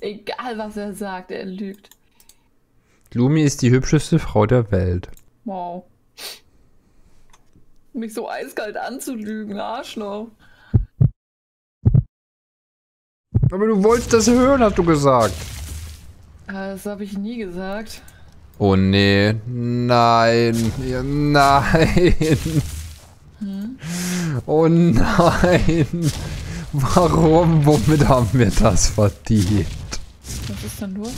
Egal, was er sagt, er lügt. Lumi ist die hübscheste Frau der Welt. Wow. Mich so eiskalt anzulügen, Arschloch. Aber du wolltest das hören, hast du gesagt. Äh, Das habe ich nie gesagt. Oh nee, nein, nein. Oh nein. Warum, womit haben wir das verdient? Was ist denn los?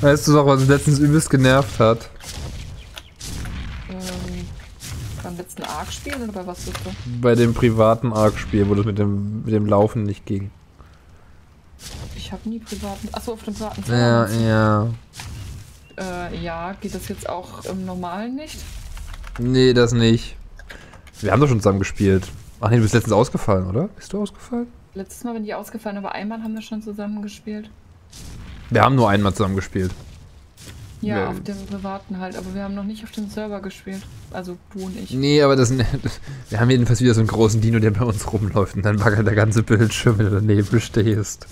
Weißt du noch, was uns letztens übelst genervt hat? Ähm, beim letzten Arc spielen oder bei was bist du? Bei dem privaten Arc-Spiel, wo das mit dem, mit dem Laufen nicht ging. Ich habe nie privaten. Achso, auf dem privaten Ja, ja. Äh, ja, geht das jetzt auch im normalen nicht? Nee, das nicht. Wir haben doch schon zusammen gespielt. Ach nee, du bist letztens ausgefallen, oder? Bist du ausgefallen? Letztes Mal bin ich ausgefallen, aber einmal haben wir schon zusammen gespielt. Wir haben nur einmal zusammen gespielt. Ja, Ja. auf dem privaten halt, aber wir haben noch nicht auf dem Server gespielt. Also du und ich. Nee, aber das, wir haben jedenfalls wieder so einen großen Dino, der bei uns rumläuft und dann wackelt der ganze Bildschirm, wenn du daneben stehst.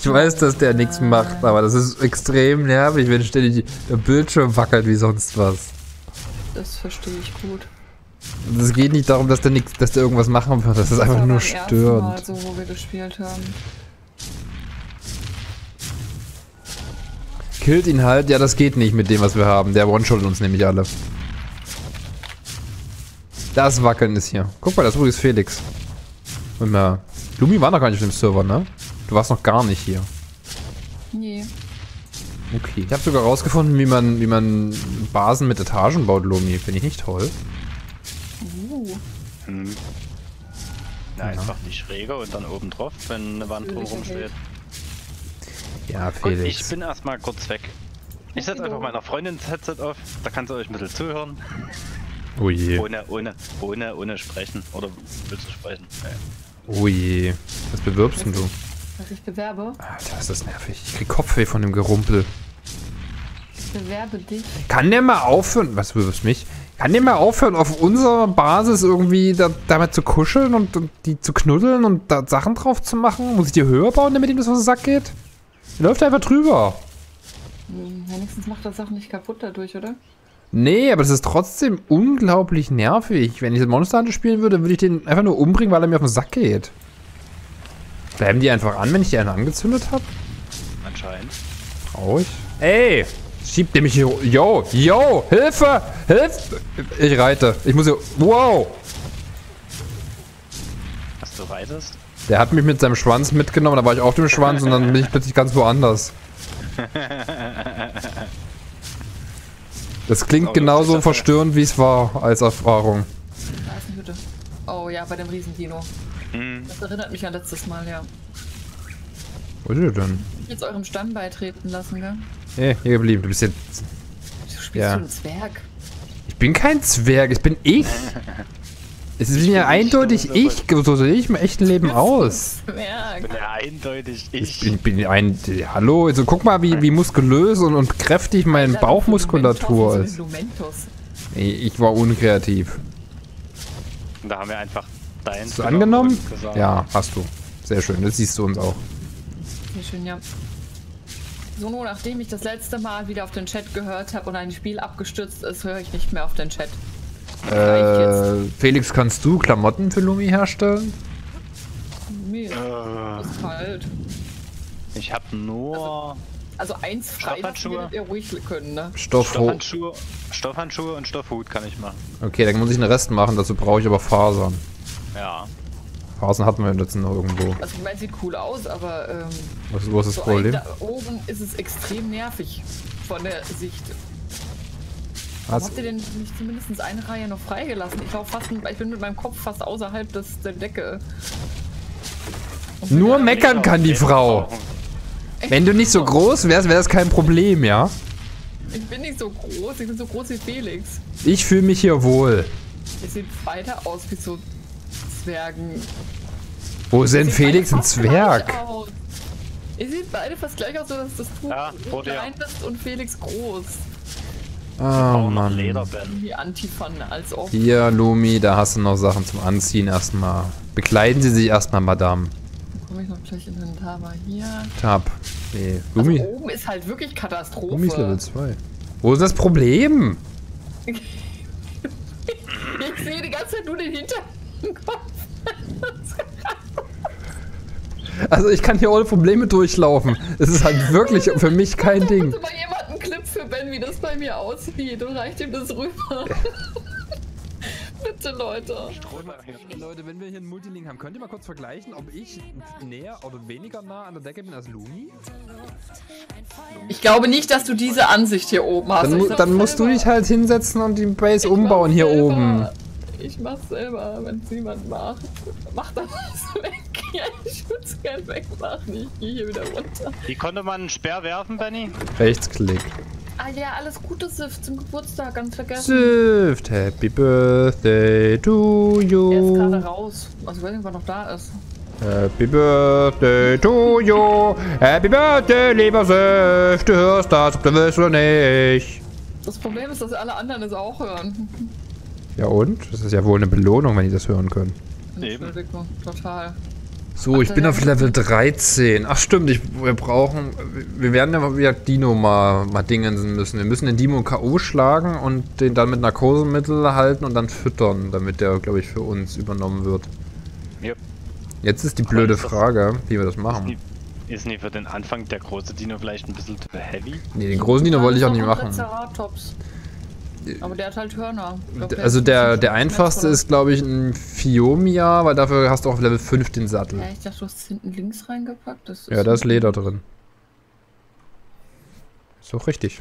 Ich weiß, dass der nichts macht, aber das ist extrem nervig, wenn ständig der Bildschirm wackelt wie sonst was. Das verstehe ich gut. Es geht nicht darum, dass der nichts, dass der irgendwas machen wird, das ist einfach nur ersten Mal störend. so, wo wir gespielt haben. Killt ihn halt, ja, das geht nicht mit dem, was wir haben. Der one-shot uns nämlich alle. Das Wackeln ist hier. Guck mal, das ist übrigens Felix. Und mal. Lumi war noch gar nicht auf dem Server, ne? Du warst noch gar nicht hier. Nee. Okay. Ich habe sogar rausgefunden, wie man, wie man Basen mit Etagen baut, Lumi. Finde ich nicht toll. Hm. Ja, einfach die Schräge und dann oben drauf, wenn eine Wand drumherum steht. Ja, Und ich Felix. bin erstmal kurz weg. Ich setze einfach meiner Freundin das Headset auf, da kannst du euch ein bisschen zuhören. Oh je. Ohne, ohne, ohne, ohne sprechen. Oder willst du sprechen? Nee. Oh je. Was bewirbst denn du? was ich bewerbe? Alter, ist das nervig. Ich krieg Kopfweh von dem Gerumpel. Ich bewerbe dich. Kann der mal aufhören? Was bewirbst mich? Kann der mal aufhören, auf unserer Basis irgendwie da, damit zu kuscheln und, und die zu knuddeln und da Sachen drauf zu machen? Muss ich die höher bauen, damit ihm das auf den Sack geht? Der läuft einfach drüber. Hm, wenigstens macht das Sachen nicht kaputt dadurch, oder? Nee, aber das ist trotzdem unglaublich nervig. Wenn ich das Monster Hunter spielen würde, würde ich den einfach nur umbringen, weil er mir auf den Sack geht. Bleiben die einfach an, wenn ich die eine angezündet habe? Anscheinend. Traurig. Ey! Schiebt der mich hier. Yo! Yo! Hilfe! Hilfe! Ich reite. Ich muss hier. Wow! Was du reitest? Der hat mich mit seinem Schwanz mitgenommen, da war ich auf dem Schwanz und dann bin ich plötzlich ganz woanders. Das klingt Oh, genauso das verstörend, wie es war als Erfahrung. Da ist eine Hütte. Oh ja, bei dem Riesendino. Hm. Das erinnert mich an letztes Mal, ja. Wo ist er denn? Ich jetzt eurem Stamm beitreten lassen, gell? Hey, hier geblieben. Du bist jetzt. Wieso spielst Ja. du einen Zwerg? Ich bin kein Zwerg, es bin ich. Es ist mir eindeutig bin ich. So sehe ich im echten Leben aus. Zwerg. Ja, eindeutig Ich ich. bin, bin ein. Hallo, also guck mal, wie, wie muskulös und, und kräftig meine Bauchmuskulatur ist. Ey, Ich war unkreativ. Da haben wir einfach dein. Hast du angenommen? Ja, hast du. Sehr schön, das siehst du uns auch. Sehr schön, ja. So, nur nachdem ich das letzte Mal wieder auf den Chat gehört habe und ein Spiel abgestürzt ist, höre ich nicht mehr auf den Chat. Äh, Felix, kannst du Klamotten für Lumi herstellen? Mir Äh, ist kalt. ich habe nur Also eins frei Stoffhandschuhe? ihr ruhig können, ne? Stoff. Stoffhandschuhe, Stoffhandschuhe und Stoffhut kann ich machen. Okay, dann muss ich einen Rest machen, dazu brauche ich aber Fasern. Ja. Fasern hatten wir letztens noch irgendwo. Also ich meine, sieht cool aus, aber ähm, Was, was ist das so Problem? ein, da oben ist es extrem nervig von der Sicht. Was? Habt ihr denn nicht zumindest eine Reihe noch freigelassen? Ich, fast, ich bin mit meinem Kopf fast außerhalb des, der Decke. Nur meckern kann die Frau. Wenn du nicht so groß wärst, wäre das kein Problem, ja? Ich bin nicht so groß, ich bin so groß wie Felix. Ich fühle mich hier wohl. Ihr seht weiter aus wie so Zwergen. Wo ist denn Felix ein Zwerg? Ihr seht beide fast gleich aus, so dass das Tuch Ja, klein ist und Felix groß. Oh Auch Mann. Wie Antifan, als ob. Hier, Lumi, da hast du noch Sachen zum Anziehen erstmal. Bekleiden Sie sich erstmal, Madame. habe ich noch gleich Inventar mal hier. Tab. Nee, Lumi. Also oben ist halt wirklich Katastrophe. Lumi ist Level 2. Wo ist das Problem? Ich sehe die ganze Zeit nur den Hinterkopf. Also ich kann hier ohne Probleme durchlaufen. Es ist halt wirklich für mich kein Ding. Bitte mal jemand einen Clip für Ben, wie das bei mir aussieht und reicht ihm das rüber. Bitte, Leute. Leute, wenn wir hier einen Multilink haben, könnt ihr mal kurz vergleichen, ob ich näher oder weniger nah an der Decke bin als Lumi? Ich glaube nicht, dass du diese Ansicht hier oben hast. Dann, mu Ich dann musst du dich halt hinsetzen und die Base Ich umbauen hier selber. oben. Ich mach's selber, wenn es niemand macht. Mach das weg. Ja, ich würde es gern wegmachen. Ich gehe hier wieder runter. Wie konnte man einen Speer werfen, Benny? Rechtsklick. Ah ja, alles Gute, Sif, zum Geburtstag, ganz vergessen. Sift, happy birthday to Er ist gerade you. raus. Also ich weiß nicht, ob er noch da ist. Happy birthday to you. Happy birthday, lieber Sift. Du hörst das, ob du willst oder nicht. Das Problem ist, dass alle anderen es auch hören. Ja und? Das ist ja wohl eine Belohnung, wenn die das hören können. Eben. Entschuldigung, total. So, ich bin auf Level 13. Ach stimmt, ich, wir brauchen, wir werden ja wieder Dino mal, mal dingensen müssen. Wir müssen den Dino K.O. schlagen und den dann mit Narkosemittel halten und dann füttern, damit der, glaube ich, für uns übernommen wird. Ja. Jetzt ist die blöde ist das- Frage, wie wir das machen. Ist nie für den Anfang der große Dino vielleicht ein bisschen zu heavy? Nee, den großen Dino wollte ich auch nicht machen. Aber der hat halt Hörner. Glaub, Also der, der einfachste ist, glaube ich, ein Fiomia, weil dafür hast du auf Level 5 den Sattel. Ja, ich dachte, du hast es hinten links reingepackt. Das Ja, da ist Leder drin. Ist doch richtig.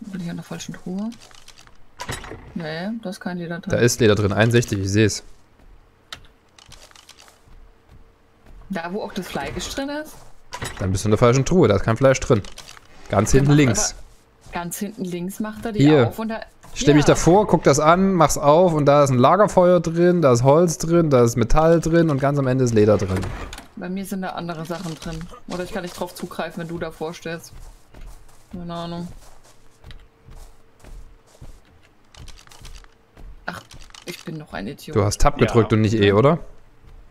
Bin ich an der falschen Truhe? Nee, da ist kein Leder drin. Da ist Leder drin, 61, ich sehe es. Da, wo auch das Fleisch drin ist? Dann bist du in der falschen Truhe, da ist kein Fleisch drin. Ganz hinten links. aber- Ganz hinten links macht er die Hier. auf und da. Ich stell mich Ja. davor, guck das an, mach's auf und da ist ein Lagerfeuer drin, da ist Holz drin, da ist Metall drin und ganz am Ende ist Leder drin. Bei mir sind da andere Sachen drin. Oder ich kann nicht drauf zugreifen, wenn du davor stehst. Keine Ahnung. Ach, ich bin noch ein Idiot. Du hast Tab Ja. gedrückt und nicht E, oder?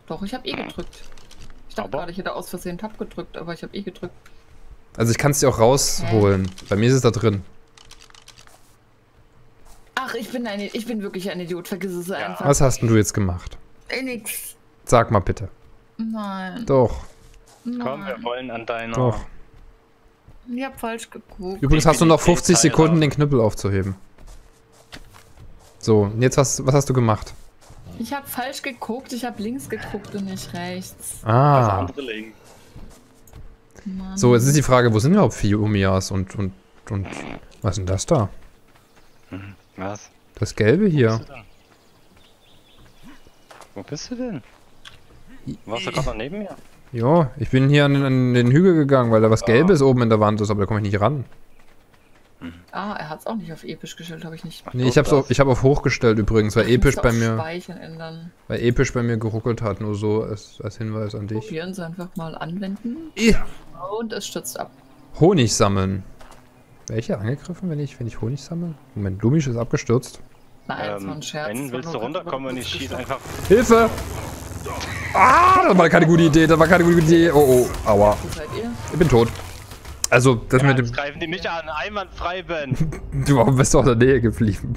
Doch, ich habe eh gedrückt. Ich dachte gerade, ich hätte aus Versehen Tab gedrückt, aber ich habe eh gedrückt. Also ich kann es dir auch rausholen. Bei mir ist es da drin. Ach, ich bin ein, ich bin wirklich ein Idiot. Vergiss es einfach. Was hast denn du jetzt gemacht? Ey, nix. Sag mal bitte. Nein. Doch, Nein. Komm, wir wollen an deiner... doch. Ich hab falsch geguckt. Übrigens hast du noch 50 Teile. Sekunden, den Knüppel aufzuheben. So, und jetzt was, was hast du gemacht? Ich hab falsch geguckt. Ich hab links geguckt und nicht rechts. Das Ah, andere Link. Mann. so, jetzt ist die Frage, wo sind überhaupt Fiumias und, und, und, was ist denn das da? Was? Das Gelbe hier. Wo bist du denn? Warst du gerade noch neben mir? Ja, ich bin hier an, den- an den Hügel gegangen, weil da was Gelbes oben in der Wand ist, aber da komme ich nicht ran. Ah, er hat's auch nicht auf episch gestellt, habe ich nicht. Nee, ich hab's auf, ich hab auf hochgestellt übrigens, weil Ich episch bei mir, Speichern ändern. weil episch bei mir geruckelt hat, nur so als, als Hinweis an dich. Probieren Sie einfach mal anwenden. Ih, Und es stürzt ab. Honig sammeln. Wäre ich hier angegriffen, wenn ich, wenn ich Honig sammle? Moment, Lumisch ist abgestürzt. Nein, Ähm, ein Scherz. War willst du runterkommen und ich schieße einfach... Hilfe! Ah, das war keine gute Idee, das war keine gute Idee. Oh, oh, aua. Wo seid ihr? Ich bin tot. Also, das Ja, mit jetzt dem... greifen die mich an, einwandfrei, Ben. Du, warum bist du aus der Nähe geblieben?